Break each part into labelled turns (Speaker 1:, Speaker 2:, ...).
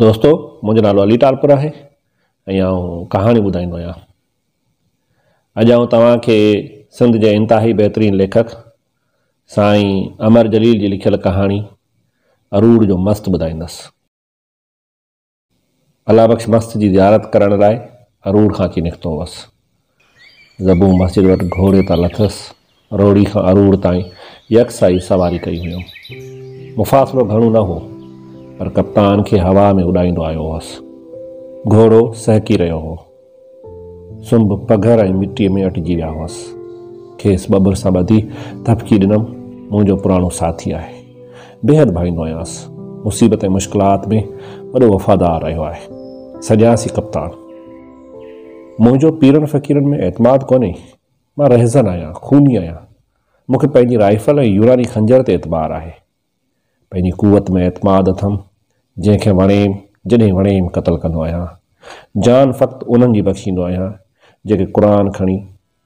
Speaker 1: दोस्तो मुंहिंजो नालो अली टालपुर आहे ऐं आउं कहाणी ॿुधाईंदो आहियां अॼु आउं तव्हांखे सिंध जे इंतिहा ई लेखक लेखकु साईं अमर जलील जी लिखियल कहाणी अरूर जो मस्तु ॿुधाईंदसि अलाब्श मस्त जी जयारत करण लाइ अरूर खां अची निकितो हुयुसि ज़बू मस्जिद वटि घोड़े तां लथसि रोड़ी खां अरूड़ ताईं यक आई सवारी कई हुयमि मुफ़ासिलो घणो न हो पर कप्तान खे हवा में उॾाईंदो आयो हुउसि घोड़ो सहकी रहियो हो सुमि पघर ऐं मिटीअ में अटिजी विया हुअसि खेसि बबर सां ॿधी थपकी ॾिनमि मुंहिंजो पुराणो साथी आहे बेहद भाईंदो आहियि मुसीबत ऐं मुश्किलात में वॾो वफ़ादार रहियो आहे सॼियासीं कप्तान मुंहिंजो पीरनि फ़क़ीरनि में एतमाद कोन्हे मां रहिज़न आहियां खूनी आहियां मूंखे पंहिंजी राइफल ऐं यूरानी खंजर ते एतबार आहे पंहिंजी कुवत में एतमाद अथमि जंहिंखे वणे जॾहिं वणे क़तलु कंदो आहियां जान फ़क़ति उन्हनि जी बख़्शींदो आहियां जेके क़ुर खणी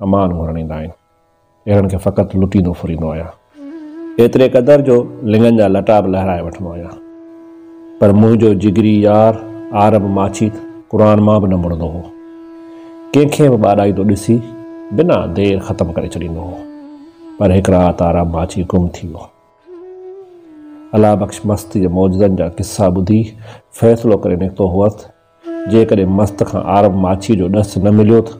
Speaker 1: अमान घुरण ईंदा आहिनि अहिड़नि खे फ़क़ति लुटींदो फुरींदो आहियां एतिरे क़दुरु जो लिङनि जा लटा बि लहराए वठंदो आहियां पर मुंहिंजो जिगरी यार आरब माछी क़ुर मां बि न मुड़ंदो हो कंहिंखे बि ॿारहाई थो ॾिसी बिना देरि ख़तमु करे छॾींदो हो पर हिकिड़ा तारा माछी गुम थी वियो अला बख्श मस्त जे मौजदन जहाँ किस्सा बुधी फैसलो कर निकितो हुअसि जैसे मस्त का आरब माछी जो डस न मिलो तो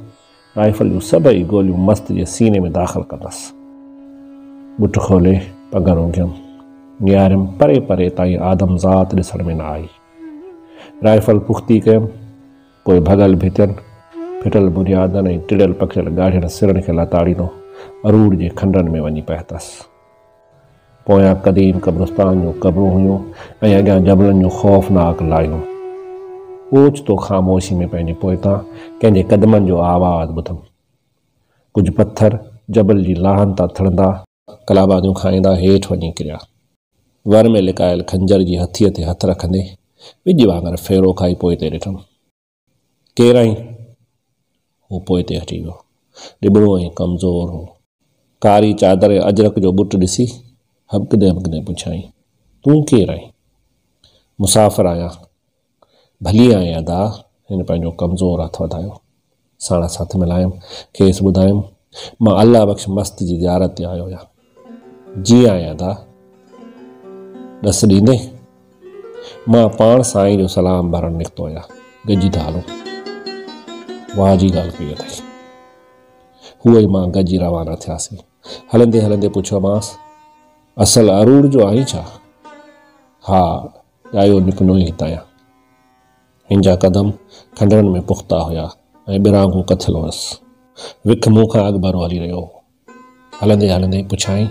Speaker 1: राइफ़ल जो सभई गोलियूं मस्त के सीने में दाख़िल कदस बुट खोले पघर उघियमि निहारियमि परे परे ताईं आदम ज़ात ऐसण में न आई राइफ़ल पुख़्ती कयमि कोई भगल भितन फिटल बुनियादन टिड़ल टिड़ियल पखियल ॻाढ़ियल के खे अरूर के खंडन में वही पैतस पोयां क़दीम क़ब्रस्तान जूं कबरूं हुयूं ऐं अॻियां जबलनि जूं ख़ौफ़नाक लायूं ओचितो ख़ामोशी में पंहिंजे पोइतां कंहिंजे क़दमनि जो आवाज़ु ॿुधमि कुझु पथर जबल जी लाहनि तां थिणंदा कलाबाजूं खाईंदा हेठि वञी किरिया वर में लिकायल खंजर जी हथीअ ते हथु रखंदे विझ वांगुरु फेरो खाई पोइ ते ॾिठुमि केराई हू पोइ ते हटी वियो ॾिबड़ो ऐं कमज़ोर हो कारी चादर अजरक जो बुट ॾिसी हबकि हबकि पुछाई तू केर आई मुसाफ़िर आया भली आए अदा इन पंहिंजो कमज़ोर हथु वधायो साणा साथ मिलायमि खेसि ॿुधायुमि मां अलाह बख़्श मस्त जी ज़ारत ते आयो आहियां जी आहियां दा ॾस ॾींदे मां पाण साईं जो सलाम भरण निकितो आहियां गॾिजी था हलूं वाह जी ॻाल्हि कई अथई हूअ ई मां गॾिजी रवाना थियासीं हलंदे हलंदे पुछियोमांसि असल अरूर जो आहीं छा हा आयो निकिरो ई हितां जा कदम खंडड़नि में पुख़्ता हुया ऐं बिरांगो कथियलु हुअसि विख मुंहं खां अॻु भरो हली रहियो हलंदे हलंदे पुछाई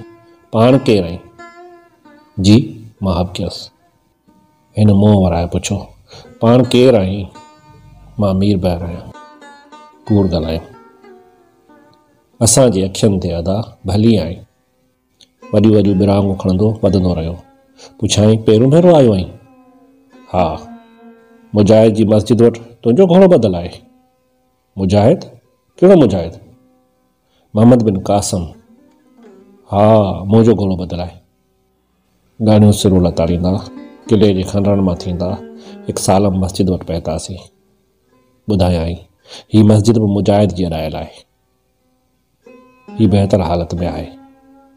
Speaker 1: पाण केरु आहीं जी मां हब कयसि हिन मोहं वारा पुछो पाण केरु आहीं मां मीर भैर आहियां कूड़ ॻाल्हायां असांजी अखियुनि ते अदा भली आहीं वॾियूं वॾियूं बिरांगूं खणंदो वधंदो रहियो पुछाई पहिरियों भेरो आयो आहीं हा मुजाहिद जी मस्जिद वटि तुंहिंजो घोड़ो बदल आहे मुजाहिद कहिड़ो मुजाहिद मोहम्मद बिन कासम हा मुंहिंजो घोड़ो बदल आहे ॻाढ़ियूं सिरो लताड़ींदा किले जे खंडण मां थींदा हिकु साल मस्जिद वटि पहुतासीं ॿुधायां हीअ मस्जिद बि मुजाहिद जी अॾायल आहे हीअ बहितर हालति में आहे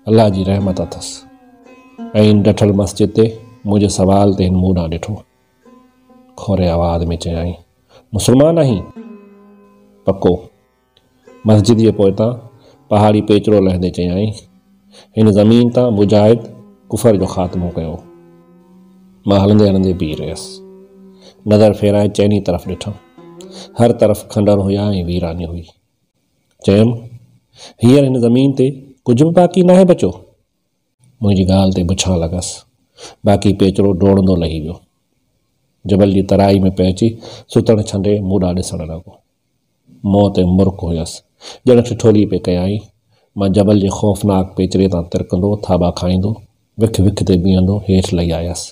Speaker 1: अलाह जी रहमत अथसि ऐं ॾठल मस्जिद ते मुंहिंजे सुवाल ते हिन मूं ॾिठो खोरे आवाज़ में चयई मुसलमान आहीं पको मस्जिद जे पोइ तां पहाड़ी पेचरो लहंदे चयई हिन ज़मीन तां मुजाहिद कुफर जो ख़ात्मो कयो मां हलंदे हलंदे बीह रहियसि नज़र फेराए चइनी तरफ़ ॾिठो हर तरफ़ खंडर हुया ऐं वीरानी हुई चयमि हींअर हिन ज़मीन ते कुझु बि बाक़ी नाहे बचो मुंहिंजी ॻाल्हि ते पुछणु लॻसि बाक़ी पेचरो डोड़ंदो लही वियो जबल जी तराई में पहुची सुतण छंडे मुड़ा ॾिसणु लॻो मोह ते मुर्ख हुयसि ॼण ठिठोली पिए कयई मां जबल जे ख़ौफ़नाक पेचरे तां तिरकंदो थाबा खाईंदो विख विख ते बीहंदो हेठि लही आयसि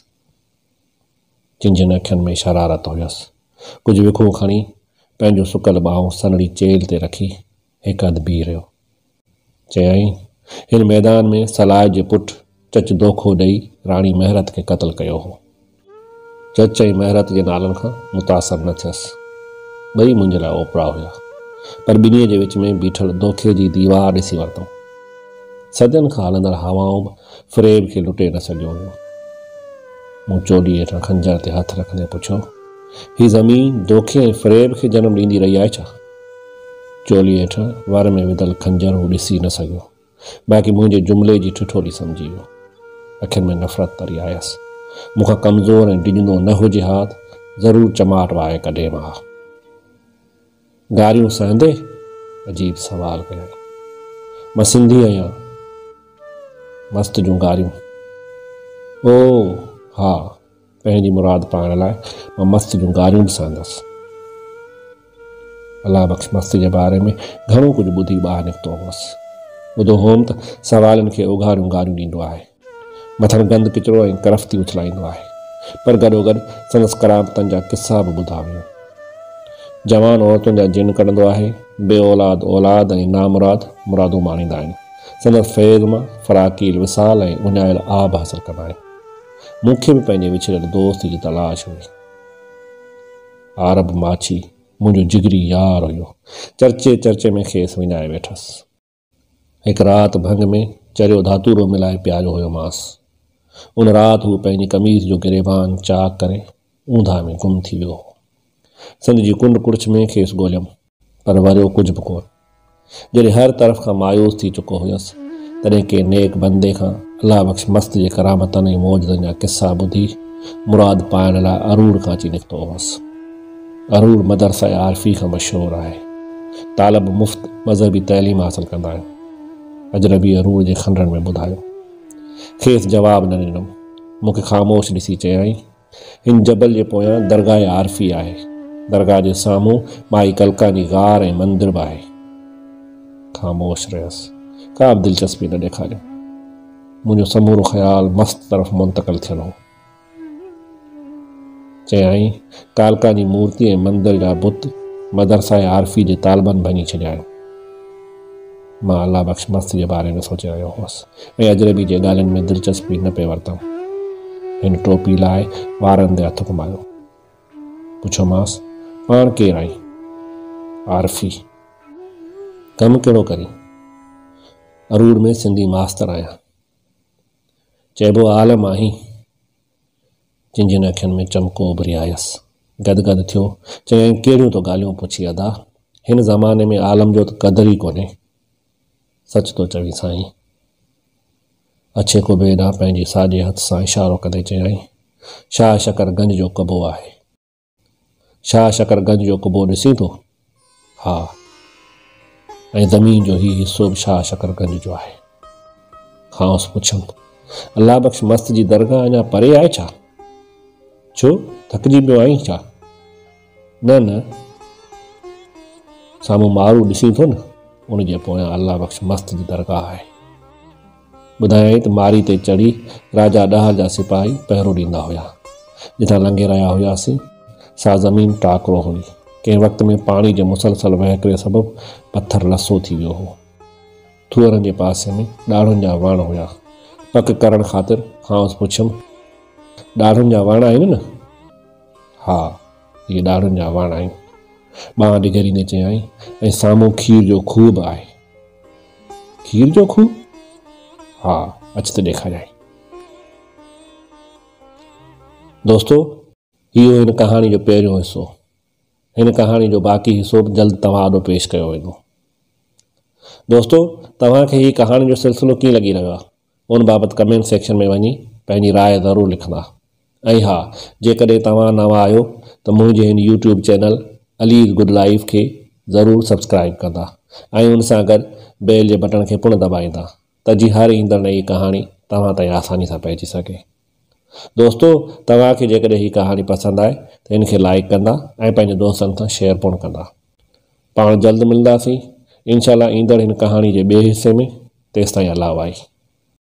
Speaker 1: जिंजनि अखियुनि में शरारत हुयसि कुझु विखूं खणी पंहिंजो सुकल ॿाहों सनड़ी चेल ते रखी हिकु अधु बीह रहियो चयाईं हिन मैदान में सलाह जे पुटु चच दोखो ॾेई राणी महिरत खे क़तलु कयो हो चच ऐं महरत जे नालनि खां मुतासिर न थियसि ॿई मुंहिंजे लाइ ओपरा हुया पर ॿिन्हीअ जे विच में बीठल दोखे जी दीवार ॾिसी वरितऊं सदियुनि खां हलंदड़ हवाऊं बि फ्रेम खे लुटे न सघियो हुयो मूं चोॾीअ हेठां खंजर ते हथु रखंदे पुछियो हीअ ज़मीन दोखे ऐं फ़रेब खे जनमु ॾींदी रही आहे छा चोली हेठां वर में विधल खंजर हू ॾिसी न सघियो बाक़ी मुझे जुमले की ठिठोली सम्झी वियो अखियन में नफ़रत तरी आयस मूंखां कमज़ोर ऐं न हो हा जरूर चमाट वाहे कॾहिं मां गारियूं सहंदे अजीब सवाल कयाईं मां सिंधी आहियां मस्त जूं गारियूं ओ हा पंहिंजी मुराद पाइण लाइ मां मस्त जो गारियूं बि सहंदसि अलाह बख़्श मस्त के बारे में घणो कुझु ॿुधी ॿाहिरि निकितो हुअसि ॿुधो होम त सुवालनि खे उघारियूं उघारियूं ॾींदो आहे मथां गंद किचिरो ऐं करफ़्ती उथलाईंदो आहे पर गॾो गॾु संदसि करामतनि जा किस्सा बि ॿुधायो जवान औरतुनि जा जिन कढंदो आहे बे औलाद ऐं नामुराद मुरादूं माणींदा आहिनि संदसि फैज़ मां फराक़ी विसाल ऐं उञायल आब हासिलु कंदा आहिनि मूंखे बि पंहिंजे विछड़ियल दोस्त जी तलाश हुई आरब माछी मुंहिंजो जिगरी यार हुयो चर्चे चर्चे में खेसि विञाए वेठसि एक रात भंग में चर्यो धातुरो मिलाए प्यारो हो मांस उन रात हु पैनी कमीज जो गिरेबान चाक करे ऊंधा में गुम थी वियो संत जी कुंड कुर्छ में खेस गोलियम पर वरियो कुछ भी कोन जॾहिं हर तरफ़ का मायूस थी चुको हुयसि तॾहिं के नेक बंदे खां अलाह बख़्श मस्त जे करामतन ऐं मौजनि जा किसा ॿुधी मुराद पाइण ला अरूर खां अची निकितो हुअसि अरूर मदरसा आरफ़ी का मशहूर है तालब मुफ़्त मज़हबी तैलीम हासिल कंदा आहिनि अजरबीअ रूह जे खंडनि में ॿुधायो खेसि जवाबु न ॾिनो मूंखे ख़ामोश ॾिसी चयाईं हिन जबल जे पोयां दरगाह आरफ़ी आहे दरगाह जे साम्हूं माई कलका जी गार ऐं मंदर बि आहे ख़ामोश रहियसि का बि दिलचस्पी न ॾेखारियो मुंहिंजो समूरो ख़्यालु मस्तु तरफ़ मुंतिल थियणो चयाईं कालका जी मूर्ती ऐं मंदर जा बुत मदरसा ऐं आरफ़ी जे तालबनि भञी छॾियाऊं बख्श मस्ती के बारे में सोचे रहियो होसि ऐं अजर जे ॻाल्हियुनि में दिलचस्पी न पिए वरितऊं हिन टोपी लाइ वारनि ते हथु घुमायो पुछियोमांसि पाण केरु आई आरफ़ी कमु कहिड़ो करी अरूर में सिंधी मास्तर आहियां चइबो आलम आहीं जंहिंजनि अखियुनि में चमको उभरी आयसि गदगद थियो चयईं कहिड़ियूं तो ॻाल्हियूं पुछी अदा हिन ज़माने में आलम जो त क़दुरु ई कोन्हे सच थो चवे साईं अछे कुबेरा पंहिंजे साॼे हथ सां इशारो करे चयई छा शकरगंज जो कबो आहे शाह शकरगंज जो कबो ॾिसी थो हा ऐं ज़मीन जो ई हिसो बि शाह शकरगंज जो आहे ख़ासि पुछमि अलाह बख़्श मस्त जी दरगाह अञा परे आहे छा छो थकली पियो आई छा न साम्हूं मारू ॾिसी थो न उन जे पोयां अल्लाह बख़्श मस्त जी दरगाह आहे ॿुधायईं त मारी ते चढ़ी राजा ॾाह जा सिपाही पहिरों ॾींदा हुया जितां लंघे रहिया हुआसीं सा ज़मीन टाकिरो हुई कंहिं वक़्त में पाणी जो मुसलसल वहेकिरे सब पथर लसो थी वियो हो थूअरनि जे पासे में ॾाड़ुनि जा वण हुया पक करणु ख़ातिर खांसि पुछियमि ॾाढनि जा वण आहिनि न हा इहे ॾाढियुनि जा वण आहिनि ॿांहुं ॾे ने चयाई ऐं साम्हूं खीर जो खूह बि आहे खीर जो खूह हा अच त ॾेखारियाईं दोस्तो इहो हिन कहाणी जो पहिरियों हिसो हिन कहाणी जो बाक़ी हिसो बि जल्द तव्हां पेश कयो वेंदो दोस्तो तव्हांखे हीअ कहाणी जो सिलसिलो कीअं लॻी रहियो आहे उन बाबति कमेंट सेक्शन में वञी पंहिंजी राय ज़रूरु लिखंदा ऐं हा जेकॾहिं तव्हां नवां आहियो त तो मुंहिंजे हिन YouTube channel Ali's good life के ज़रूर सब्सक्राइब कंदा ऐं उन सां बेल जे बटन के पुण दॿाईंदा त जी हर इंद नई कहानी तवा ताईं आसानी सां पहुची सघे दोस्तो तव्हांखे जेकॾहिं हीअ कहाणी कहानी पसंद आए तो इनके लाइक कंदा ए पंहिंजे दोस्तनि शेयर पुण कंदा पा जल्द मिलंदासीं इनशाला ईंदड़ इन कहानी जे बे हिस्से में तेसिताईं अलावा आई